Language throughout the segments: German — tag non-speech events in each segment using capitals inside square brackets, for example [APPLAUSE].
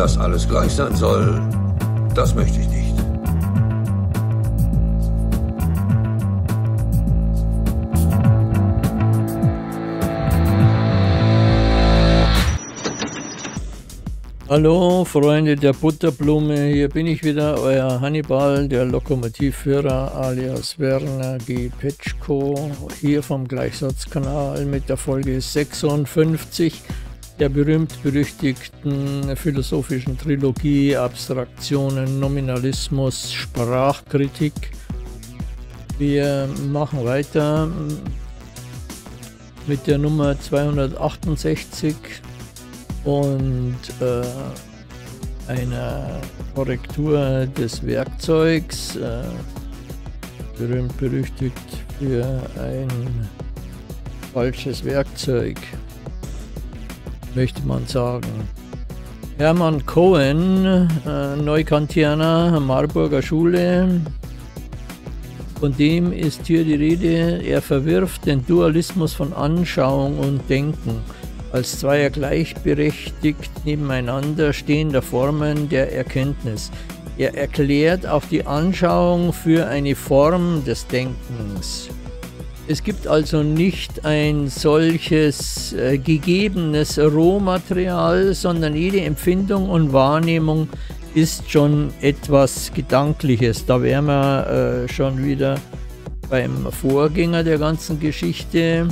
Dass alles gleich sein soll, das möchte ich nicht. Hallo Freunde der Butterblume, hier bin ich wieder, euer Hannibal, der Lokomotivführer alias Werner G. Petschko, hier vom Gleichsatzkanal mit der Folge 56 der berühmt-berüchtigten philosophischen Trilogie Abstraktionen, Nominalismus, Sprachkritik. Wir machen weiter mit der Nummer 268 und äh, einer Korrektur des Werkzeugs, äh, berühmt berüchtigt für ein falsches Werkzeug, möchte man sagen. Hermann Cohen, äh, Neukantianer, Marburger Schule, von dem ist hier die Rede, er verwirft den Dualismus von Anschauung und Denken als zweier gleichberechtigt nebeneinander stehender Formen der Erkenntnis. Er erklärt auch die Anschauung für eine Form des Denkens. Es gibt also nicht ein solches äh, gegebenes Rohmaterial, sondern jede Empfindung und Wahrnehmung ist schon etwas Gedankliches. Da wären wir äh, schon wieder beim Vorgänger der ganzen Geschichte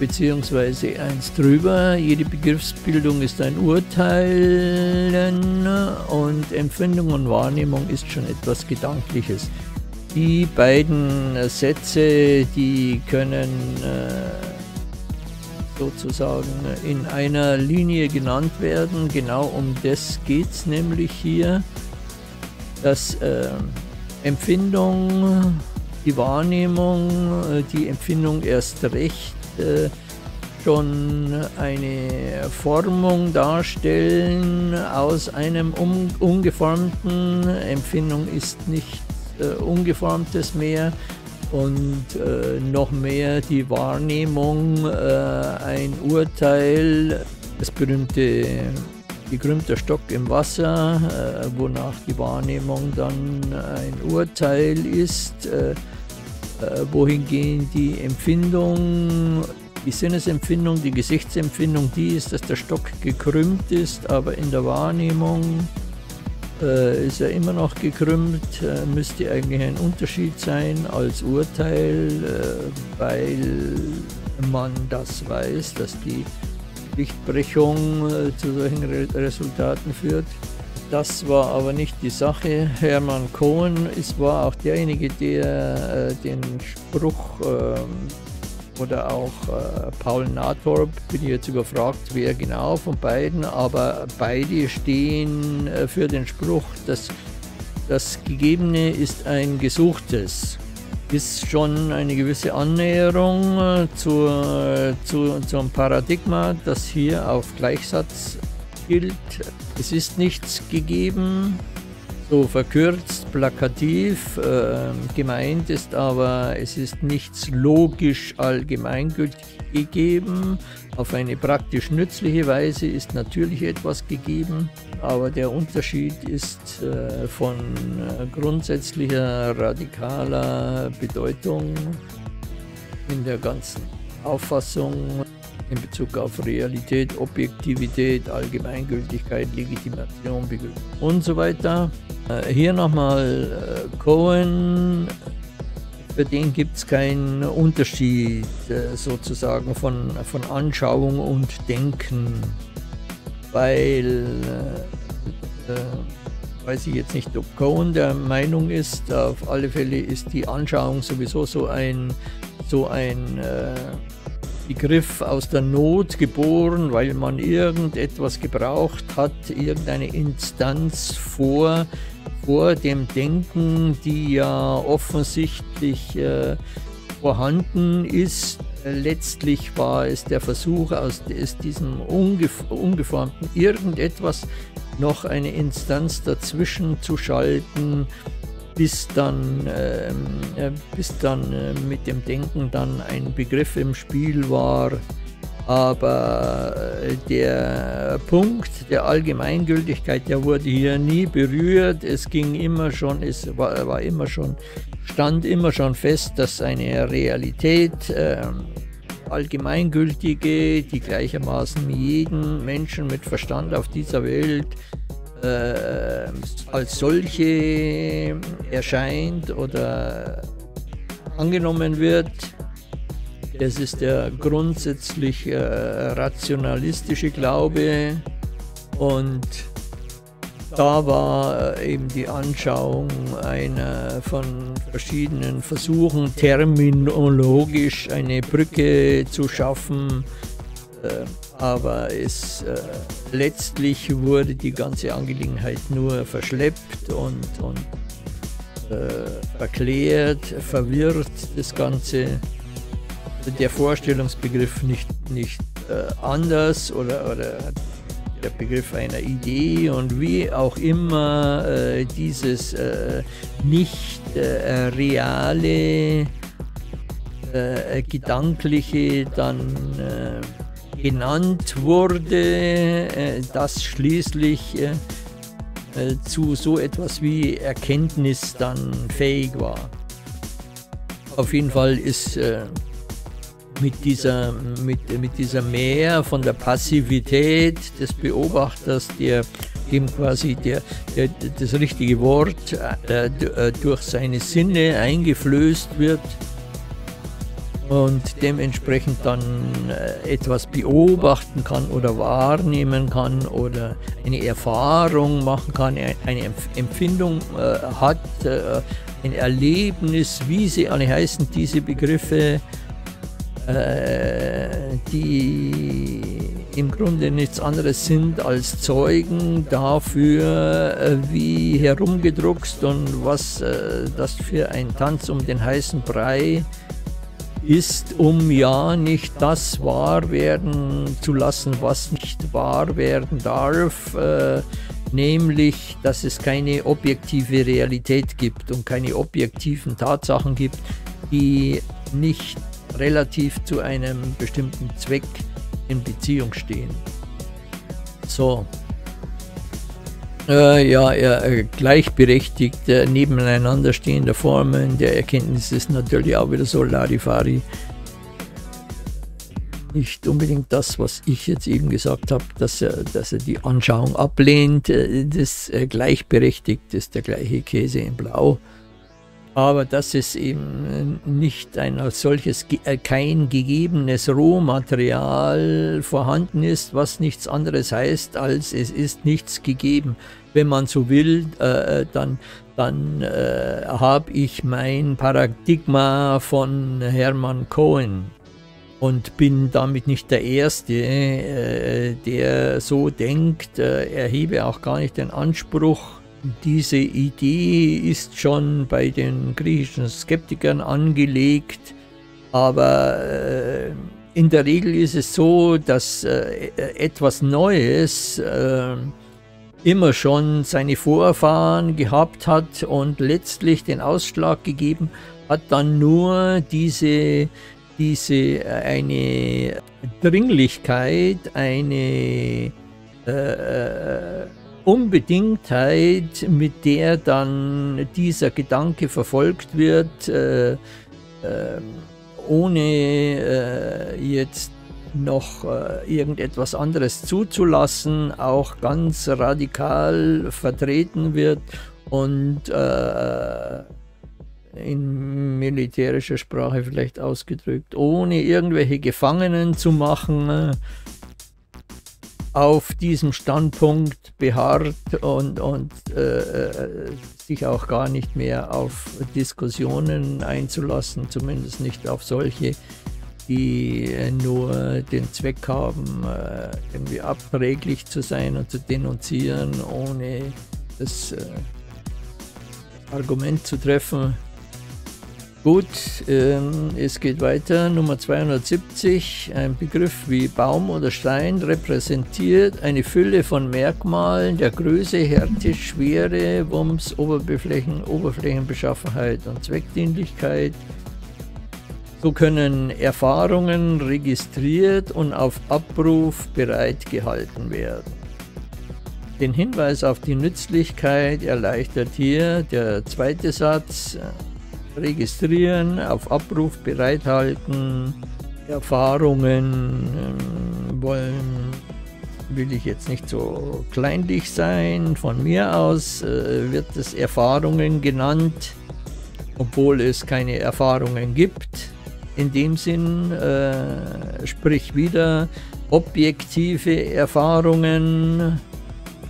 beziehungsweise eins drüber. Jede Begriffsbildung ist ein Urteilen und Empfindung und Wahrnehmung ist schon etwas Gedankliches. Die beiden Sätze, die können äh, sozusagen in einer Linie genannt werden. Genau um das geht es nämlich hier, dass äh, Empfindung, die Wahrnehmung, äh, die Empfindung erst recht schon eine Formung darstellen aus einem un ungeformten. Empfindung ist nicht äh, ungeformtes mehr und äh, noch mehr die Wahrnehmung, äh, ein Urteil, das berühmte gekrümmter Stock im Wasser, äh, wonach die Wahrnehmung dann ein Urteil ist. Äh, wohingegen die Empfindung, die Sinnesempfindung, die Gesichtsempfindung die ist, dass der Stock gekrümmt ist, aber in der Wahrnehmung äh, ist er immer noch gekrümmt, äh, müsste eigentlich ein Unterschied sein als Urteil, äh, weil man das weiß, dass die Lichtbrechung äh, zu solchen Re Resultaten führt. Das war aber nicht die Sache. Hermann Cohen ist, war auch derjenige, der äh, den Spruch äh, oder auch äh, Paul Nathorp, bin ich jetzt überfragt, wer genau von beiden, aber beide stehen äh, für den Spruch, dass das Gegebene ist ein Gesuchtes. Ist schon eine gewisse Annäherung äh, zur, zu, zum Paradigma, das hier auf Gleichsatz gilt, es ist nichts gegeben, so verkürzt, plakativ. Äh, gemeint ist aber, es ist nichts logisch allgemeingültig gegeben. Auf eine praktisch nützliche Weise ist natürlich etwas gegeben, aber der Unterschied ist äh, von äh, grundsätzlicher radikaler Bedeutung in der ganzen Auffassung in Bezug auf Realität, Objektivität, Allgemeingültigkeit, Legitimation und so weiter. Äh, hier nochmal äh, Cohen, für den gibt es keinen Unterschied äh, sozusagen von, von Anschauung und Denken, weil, weiß ich jetzt nicht, ob Cohen der Meinung ist, auf alle Fälle ist die Anschauung sowieso so ein, so ein Begriff aus der Not geboren, weil man irgendetwas gebraucht hat, irgendeine Instanz vor, vor dem Denken, die ja offensichtlich äh, vorhanden ist. Letztlich war es der Versuch, aus diesem ungeformten irgendetwas noch eine Instanz dazwischen zu schalten, bis dann, ähm, äh, bis dann äh, mit dem Denken dann ein Begriff im Spiel war, aber der Punkt der Allgemeingültigkeit, der wurde hier nie berührt. Es ging immer schon, es war, war immer schon, stand immer schon fest, dass eine Realität äh, allgemeingültige, die gleichermaßen jeden Menschen mit Verstand auf dieser Welt äh, als solche erscheint oder angenommen wird. Es ist der grundsätzlich äh, rationalistische Glaube und da war äh, eben die Anschauung einer von verschiedenen Versuchen, terminologisch eine Brücke zu schaffen, äh, aber es, äh, letztlich wurde die ganze Angelegenheit nur verschleppt und, und verklärt, verwirrt das Ganze. Der Vorstellungsbegriff nicht, nicht anders oder, oder der Begriff einer Idee und wie auch immer äh, dieses äh, nicht äh, reale, äh, gedankliche dann äh, genannt wurde, äh, das schließlich zu so etwas wie Erkenntnis dann fähig war. Auf jeden Fall ist mit dieser, mit, mit dieser Mehr von der Passivität des Beobachters, der dem quasi der, der, das richtige Wort äh, äh, durch seine Sinne eingeflößt wird und dementsprechend dann äh, etwas beobachten kann oder wahrnehmen kann oder eine Erfahrung machen kann, eine Empfindung äh, hat, äh, ein Erlebnis, wie sie alle heißen, diese Begriffe die im Grunde nichts anderes sind als Zeugen dafür, wie herumgedruckst und was das für ein Tanz um den heißen Brei ist, um ja nicht das wahr werden zu lassen, was nicht wahr werden darf, nämlich dass es keine objektive Realität gibt und keine objektiven Tatsachen gibt, die nicht relativ zu einem bestimmten Zweck in Beziehung stehen. So. Äh, ja, äh, gleichberechtigt äh, nebeneinander stehende Formen der Erkenntnis ist natürlich auch wieder so Larifari. Nicht unbedingt das, was ich jetzt eben gesagt habe, dass er, dass er die Anschauung ablehnt. Äh, das äh, gleichberechtigt ist der gleiche Käse in Blau aber dass es eben nicht ein solches äh, kein gegebenes Rohmaterial vorhanden ist, was nichts anderes heißt, als es ist nichts gegeben. Wenn man so will, äh, dann, dann äh, habe ich mein Paradigma von Hermann Cohen und bin damit nicht der Erste, äh, der so denkt, äh, erhebe auch gar nicht den Anspruch, diese Idee ist schon bei den griechischen Skeptikern angelegt, aber äh, in der Regel ist es so, dass äh, etwas Neues äh, immer schon seine Vorfahren gehabt hat und letztlich den Ausschlag gegeben hat dann nur diese, diese äh, eine Dringlichkeit, eine äh, äh Unbedingtheit, mit der dann dieser Gedanke verfolgt wird, äh, äh, ohne äh, jetzt noch äh, irgendetwas anderes zuzulassen, auch ganz radikal vertreten wird und äh, in militärischer Sprache vielleicht ausgedrückt, ohne irgendwelche Gefangenen zu machen, auf diesem Standpunkt beharrt und, und äh, sich auch gar nicht mehr auf Diskussionen einzulassen, zumindest nicht auf solche, die nur den Zweck haben, äh, irgendwie abträglich zu sein und zu denunzieren, ohne das äh, Argument zu treffen, Gut, ähm, es geht weiter. Nummer 270. Ein Begriff wie Baum oder Stein repräsentiert eine Fülle von Merkmalen der Größe, Härte, Schwere, Wumms, Oberflächen, Oberflächenbeschaffenheit und Zweckdienlichkeit. So können Erfahrungen registriert und auf Abruf bereitgehalten werden. Den Hinweis auf die Nützlichkeit erleichtert hier der zweite Satz. Registrieren, auf Abruf bereithalten, Erfahrungen ähm, wollen, will ich jetzt nicht so kleinlich sein. Von mir aus äh, wird es Erfahrungen genannt, obwohl es keine Erfahrungen gibt. In dem Sinn, äh, sprich wieder objektive Erfahrungen,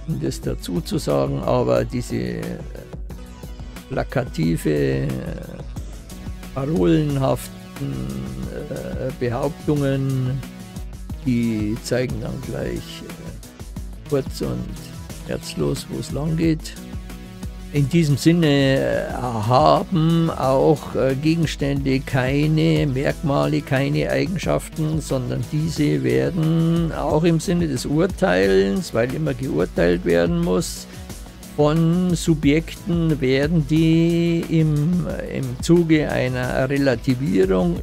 um das dazu zu sagen, aber diese plakative, äh, parolenhaften äh, Behauptungen, die zeigen dann gleich kurz und herzlos, wo es lang geht. In diesem Sinne haben auch Gegenstände keine Merkmale, keine Eigenschaften, sondern diese werden auch im Sinne des Urteilens, weil immer geurteilt werden muss, von Subjekten werden die im, im Zuge einer Relativierung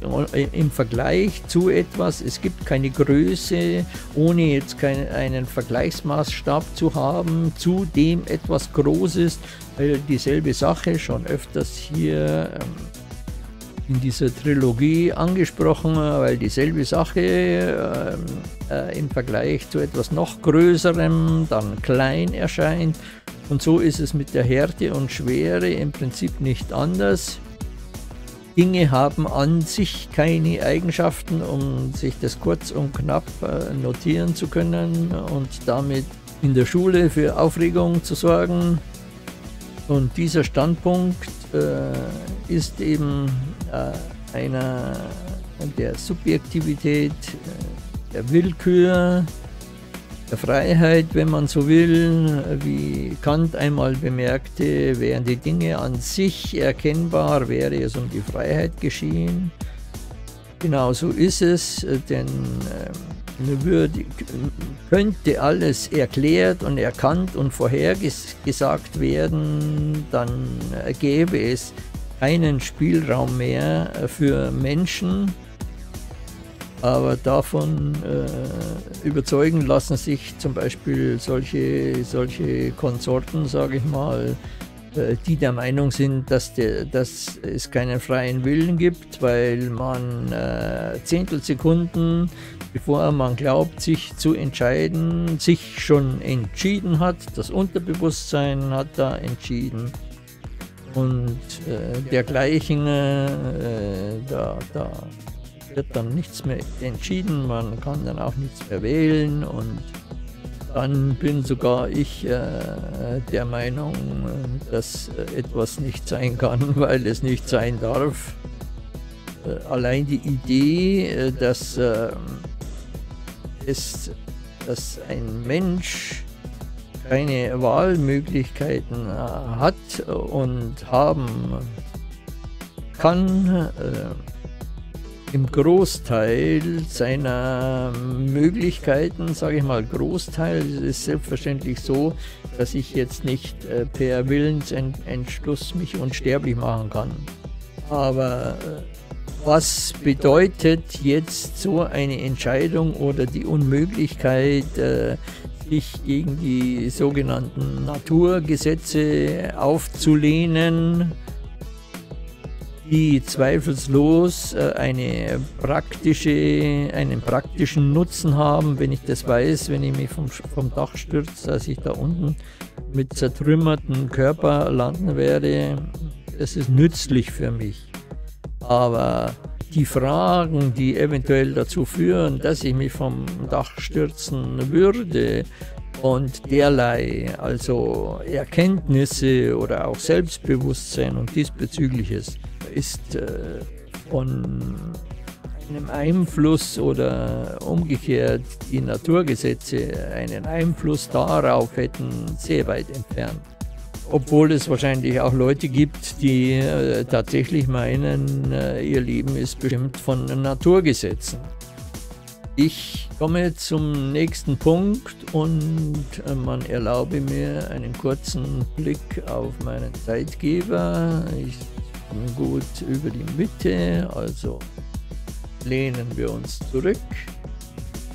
im Vergleich zu etwas, es gibt keine Größe, ohne jetzt keinen, einen Vergleichsmaßstab zu haben, zu dem etwas Großes, weil dieselbe Sache schon öfters hier ähm, in dieser Trilogie angesprochen, weil dieselbe Sache ähm, äh, im Vergleich zu etwas noch Größerem dann klein erscheint und so ist es mit der Härte und Schwere im Prinzip nicht anders. Dinge haben an sich keine Eigenschaften, um sich das kurz und knapp äh, notieren zu können und damit in der Schule für Aufregung zu sorgen. Und dieser Standpunkt äh, ist eben äh, einer der Subjektivität, äh, der Willkür, der Freiheit, wenn man so will. Wie Kant einmal bemerkte, wären die Dinge an sich erkennbar, wäre es um die Freiheit geschehen. Genau so ist es, denn äh, würde, könnte alles erklärt und erkannt und vorhergesagt werden, dann gäbe es keinen Spielraum mehr für Menschen, aber davon äh, überzeugen lassen sich zum Beispiel solche, solche Konsorten, sage ich mal, äh, die der Meinung sind, dass, der, dass, es keinen freien Willen gibt, weil man äh, Zehntelsekunden, bevor man glaubt, sich zu entscheiden, sich schon entschieden hat. Das Unterbewusstsein hat da entschieden und äh, dergleichen, äh, da, da wird dann nichts mehr entschieden, man kann dann auch nichts mehr wählen und dann bin sogar ich äh, der Meinung, dass etwas nicht sein kann, [LAUGHS] weil es nicht sein darf. Äh, allein die Idee, äh, dass, äh, es, dass ein Mensch keine Wahlmöglichkeiten äh, hat und haben kann, äh, im Großteil seiner Möglichkeiten, sage ich mal, Großteil ist selbstverständlich so, dass ich jetzt nicht äh, per Willensentschluss mich unsterblich machen kann. Aber äh, was bedeutet jetzt so eine Entscheidung oder die Unmöglichkeit, äh, sich gegen die sogenannten Naturgesetze aufzulehnen? Die zweifellos äh, eine praktische, einen praktischen Nutzen haben, wenn ich das weiß, wenn ich mich vom, vom Dach stürze, dass ich da unten mit zertrümmertem Körper landen werde. Das ist nützlich für mich. Aber die Fragen, die eventuell dazu führen, dass ich mich vom Dach stürzen würde, und derlei, also Erkenntnisse oder auch Selbstbewusstsein und diesbezügliches, ist äh, von einem Einfluss oder umgekehrt die Naturgesetze einen Einfluss darauf hätten, sehr weit entfernt. Obwohl es wahrscheinlich auch Leute gibt, die äh, tatsächlich meinen, äh, ihr Leben ist bestimmt von Naturgesetzen. Ich komme zum nächsten Punkt und äh, man erlaube mir einen kurzen Blick auf meinen Zeitgeber. Ich gut über die Mitte, also lehnen wir uns zurück.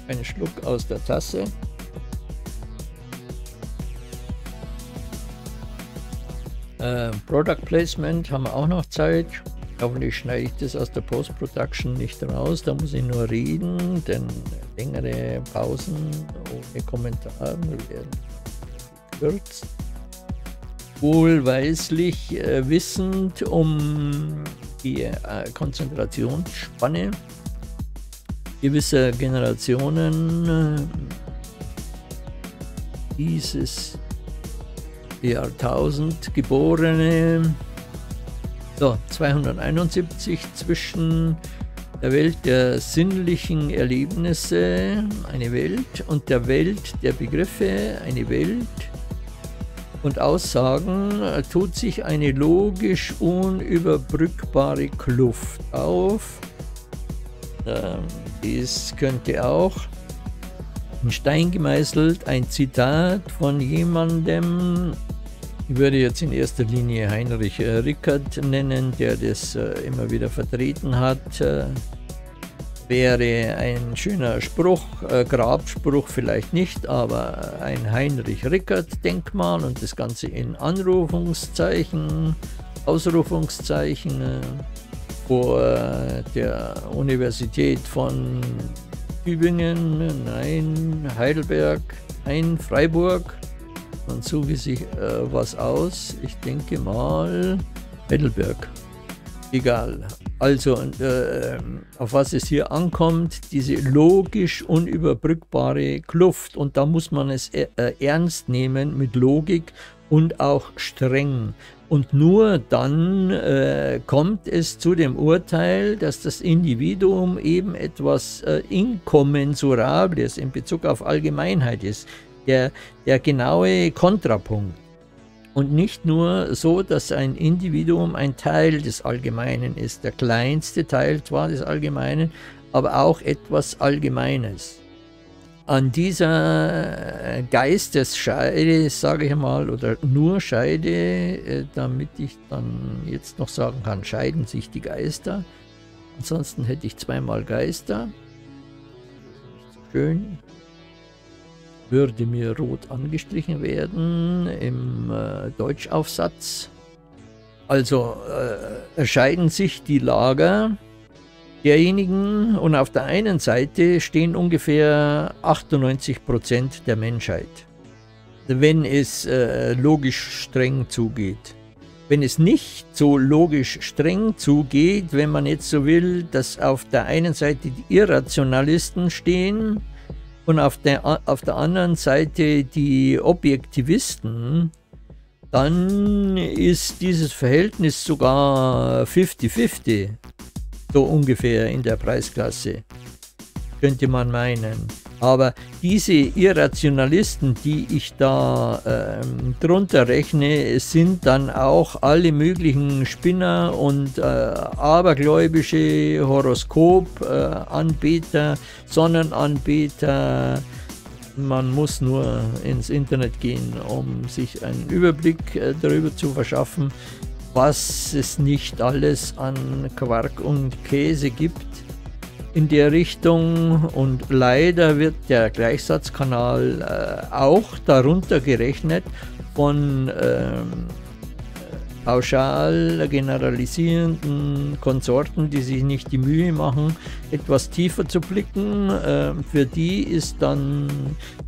Einen Schluck aus der Tasse. Äh, Product Placement haben wir auch noch Zeit. Hoffentlich schneide ich das aus der Post-Production nicht raus. Da muss ich nur reden, denn längere Pausen ohne Kommentare werden gekürzt. Wohlweislich äh, wissend um die äh, Konzentrationsspanne. Gewisser Generationen äh, dieses Jahrtausend geborene, so 271 zwischen der Welt der sinnlichen Erlebnisse, eine Welt, und der Welt der Begriffe, eine Welt, und Aussagen tut sich eine logisch unüberbrückbare Kluft auf. Ähm, dies könnte auch in Stein gemeißelt ein Zitat von jemandem, ich würde jetzt in erster Linie Heinrich äh, Rickert nennen, der das äh, immer wieder vertreten hat. Äh, wäre ein schöner Spruch, Grabspruch vielleicht nicht, aber ein Heinrich Rickert-Denkmal und das Ganze in Anrufungszeichen, Ausrufungszeichen vor der Universität von Tübingen, nein, Heidelberg, ein Freiburg dann suche ich sich äh, was aus. Ich denke mal Heidelberg. Egal. Also, äh, auf was es hier ankommt, diese logisch unüberbrückbare Kluft. Und da muss man es äh, ernst nehmen mit Logik und auch streng. Und nur dann äh, kommt es zu dem Urteil, dass das Individuum eben etwas äh, Inkommensurables in Bezug auf Allgemeinheit ist der, der genaue Kontrapunkt. Und nicht nur so, dass ein Individuum ein Teil des Allgemeinen ist, der kleinste Teil zwar des Allgemeinen, aber auch etwas Allgemeines. An dieser Geistesscheide, sage ich mal, oder nur Scheide, äh, damit ich dann jetzt noch sagen kann, scheiden sich die Geister. Ansonsten hätte ich zweimal Geister. Schön würde mir rot angestrichen werden im äh, Deutschaufsatz. Also äh, erscheiden sich die Lager derjenigen und auf der einen Seite stehen ungefähr 98 Prozent der Menschheit, wenn es äh, logisch streng zugeht. Wenn es nicht so logisch streng zugeht, wenn man jetzt so will, dass auf der einen Seite die Irrationalisten stehen, und auf der, auf der anderen Seite die Objektivisten, dann ist dieses Verhältnis sogar 50-50, so ungefähr in der Preisklasse, könnte man meinen. Aber diese Irrationalisten, die ich da ähm, drunter rechne, sind dann auch alle möglichen Spinner und äh, abergläubische Horoskopanbeter, äh, Sonnenanbeter. Man muss nur ins Internet gehen, um sich einen Überblick äh, darüber zu verschaffen, was es nicht alles an Quark und Käse gibt in der Richtung und leider wird der Gleichsatzkanal äh, auch darunter gerechnet von ähm, pauschal generalisierenden Konsorten, die sich nicht die Mühe machen, etwas tiefer zu blicken. Äh, für die ist dann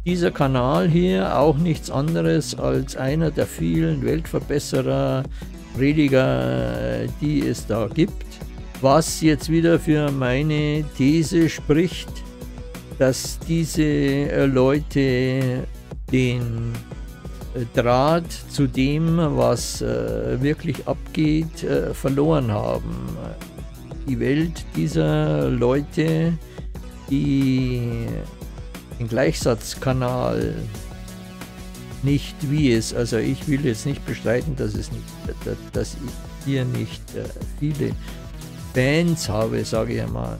dieser Kanal hier auch nichts anderes als einer der vielen Weltverbesserer, Prediger, die es da gibt was jetzt wieder für meine These spricht, dass diese äh, Leute den äh, Draht zu dem, was äh, wirklich abgeht, verloren haben. Die Welt dieser Leute, die den Gleichsatzkanal nicht wie es, also ich will jetzt nicht bestreiten, dass es nicht, dass hier nicht viele Fans habe, sage ich einmal.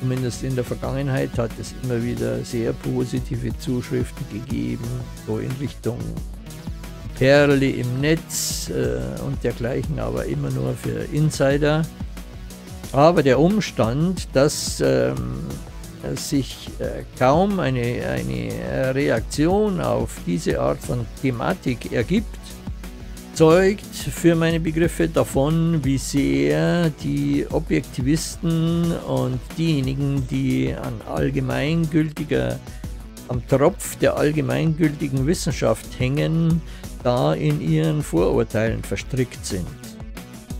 Zumindest in der Vergangenheit hat es immer wieder sehr positive Zuschriften gegeben, so in Richtung Perle im Netz äh, und dergleichen, aber immer nur für Insider. Aber der Umstand, dass ähm, sich äh, kaum eine, eine Reaktion auf diese Art von Thematik ergibt, zeugt für meine Begriffe davon, wie sehr die Objektivisten und diejenigen, die an allgemeingültiger, am Tropf der allgemeingültigen Wissenschaft hängen, da in ihren Vorurteilen verstrickt sind.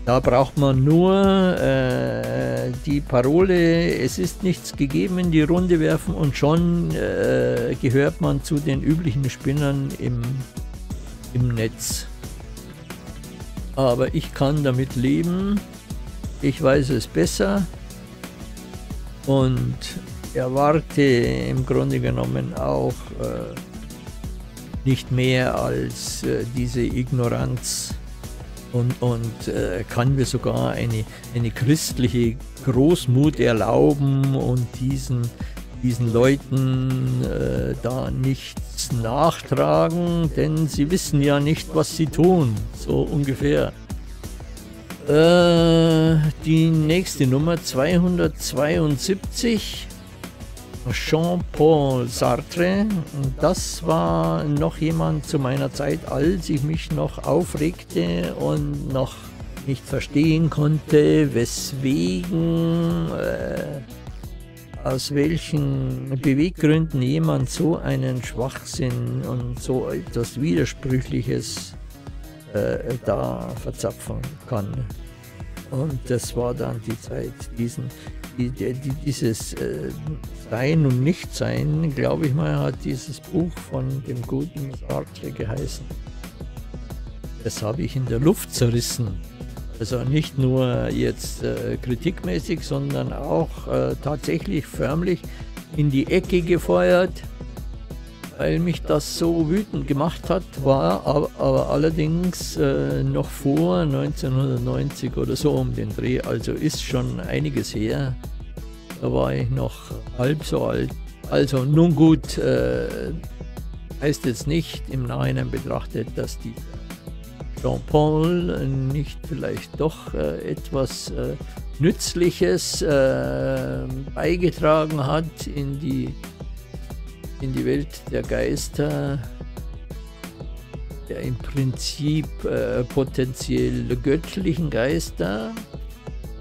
Da braucht man nur äh, die Parole, es ist nichts gegeben, in die Runde werfen und schon äh, gehört man zu den üblichen Spinnern im, im Netz. Aber ich kann damit leben, ich weiß es besser. Und erwarte im Grunde genommen auch äh, nicht mehr als äh, diese Ignoranz und, und äh, kann mir sogar eine, eine christliche Großmut erlauben und diesen, diesen Leuten äh, da nichts nachtragen, denn sie wissen ja nicht, was sie tun, so ungefähr. Äh, die nächste Nummer 272 Jean-Paul Sartre. Das war noch jemand zu meiner Zeit, als ich mich noch aufregte und noch nicht verstehen konnte, weswegen, äh, aus welchen Beweggründen jemand so einen Schwachsinn und so etwas Widersprüchliches äh, da verzapfen kann. Und das war dann die Zeit, diesen die, die, dieses äh, Sein und Nichtsein, glaube ich mal, hat dieses Buch von dem guten Sartre geheißen. Das habe ich in der Luft zerrissen. Also nicht nur jetzt äh, kritikmäßig, sondern auch äh, tatsächlich förmlich in die Ecke gefeuert, weil mich das so wütend gemacht hat, war aber, aber allerdings äh, noch vor 1990 oder so um den Dreh, also ist schon einiges her. Da war ich noch halb so alt. Also nun gut, äh, heißt jetzt nicht im Nachhinein betrachtet, dass die Jean-Paul nicht vielleicht doch äh, etwas äh, Nützliches äh, beigetragen hat in die in die Welt der Geister, der im Prinzip äh, potenziell göttlichen Geister.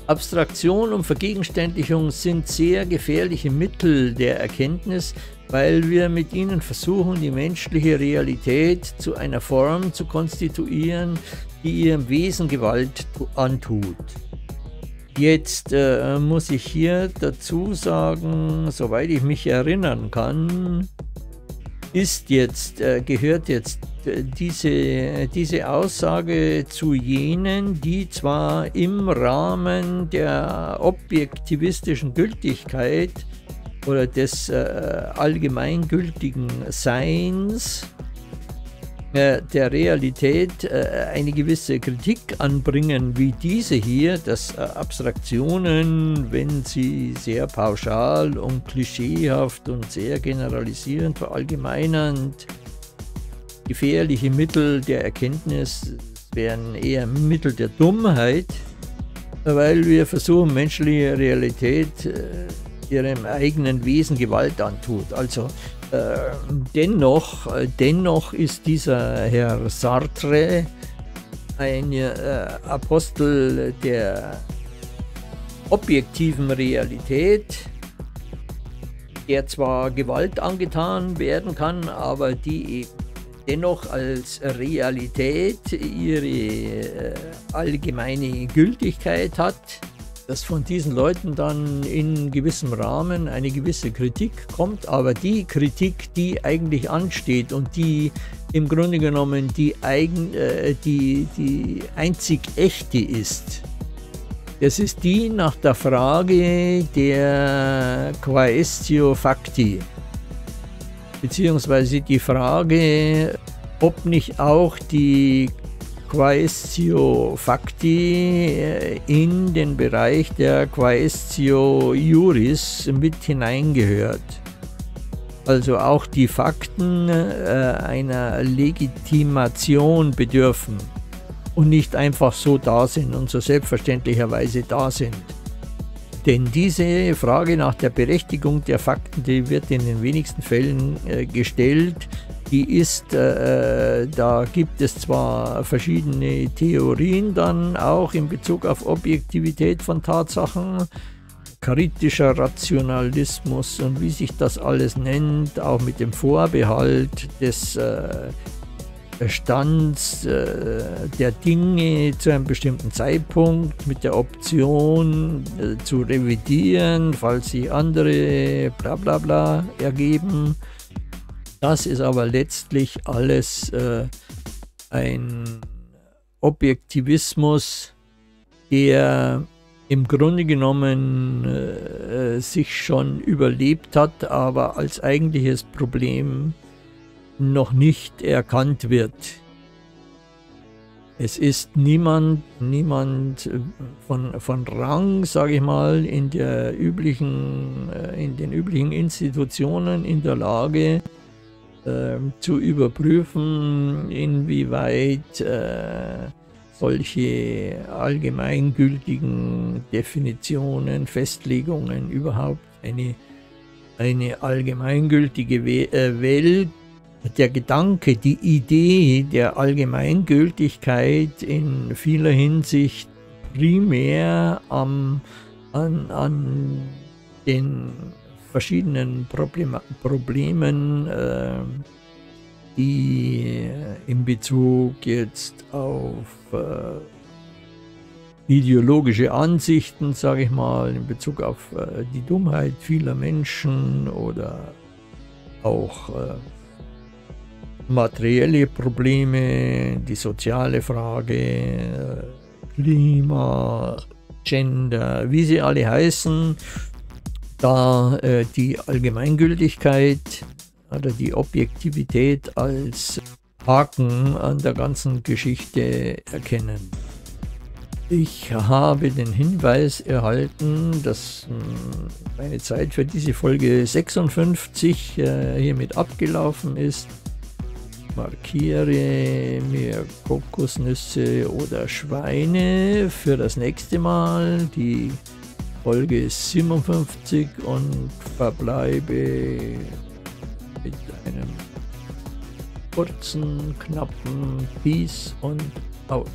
Abstraktion und Vergegenständlichung sind sehr gefährliche Mittel der Erkenntnis, weil wir mit ihnen versuchen, die menschliche Realität zu einer Form zu konstituieren, die ihrem Wesen Gewalt antut. Jetzt äh, muss ich hier dazu sagen, soweit ich mich erinnern kann, ist jetzt, äh, gehört jetzt diese, diese Aussage zu jenen, die zwar im Rahmen der objektivistischen Gültigkeit oder des äh, allgemeingültigen Seins äh, der Realität äh, eine gewisse Kritik anbringen, wie diese hier, dass äh, Abstraktionen, wenn sie sehr pauschal und klischeehaft und sehr generalisierend, verallgemeinernd, gefährliche Mittel der Erkenntnis wären eher Mittel der Dummheit, weil wir versuchen, menschliche Realität ihrem eigenen Wesen Gewalt antut. Also äh, dennoch, äh, dennoch ist dieser Herr Sartre ein äh, Apostel der objektiven Realität, der zwar Gewalt angetan werden kann, aber die eben dennoch als Realität ihre äh, allgemeine Gültigkeit hat dass von diesen Leuten dann in gewissem Rahmen eine gewisse Kritik kommt, aber die Kritik, die eigentlich ansteht und die im Grunde genommen die, eigen, äh, die, die einzig echte ist, das ist die nach der Frage der Quaestio Facti, beziehungsweise die Frage, ob nicht auch die Quaestio Facti äh, in den Bereich der Quaestio Juris mit hineingehört. Also auch die Fakten äh, einer Legitimation bedürfen und nicht einfach so da sind und so selbstverständlicherweise da sind. Denn diese Frage nach der Berechtigung der Fakten, die wird in den wenigsten Fällen äh, gestellt. Die ist, äh, da gibt es zwar verschiedene Theorien dann auch in Bezug auf Objektivität von Tatsachen, kritischer Rationalismus und wie sich das alles nennt, auch mit dem Vorbehalt des äh, Bestands äh, der Dinge zu einem bestimmten Zeitpunkt mit der Option äh, zu revidieren, falls sich andere bla bla bla ergeben. Das ist aber letztlich alles äh, ein Objektivismus, der im Grunde genommen äh, sich schon überlebt hat, aber als eigentliches Problem noch nicht erkannt wird. Es ist niemand, niemand von, von Rang, sage ich mal, in, der üblichen, äh, in den üblichen Institutionen in der Lage, äh, zu überprüfen, inwieweit äh, solche allgemeingültigen Definitionen, Festlegungen überhaupt eine, eine allgemeingültige äh, Welt der Gedanke, die Idee der Allgemeingültigkeit in vieler Hinsicht primär am, an, an den verschiedenen Problem, Problemen, äh, die in Bezug jetzt auf äh, ideologische Ansichten, sage ich mal, in Bezug auf äh, die Dummheit vieler Menschen oder auch äh, materielle Probleme, die soziale Frage, Klima, Gender, wie sie alle heißen, da äh, die Allgemeingültigkeit oder die Objektivität als Haken an der ganzen Geschichte erkennen. Ich habe den Hinweis erhalten, dass hm, meine Zeit für diese Folge 56 äh, hiermit abgelaufen ist markiere mir Kokosnüsse oder Schweine für das nächste Mal. Die Folge 57 und verbleibe mit einem kurzen, knappen Peace und Out.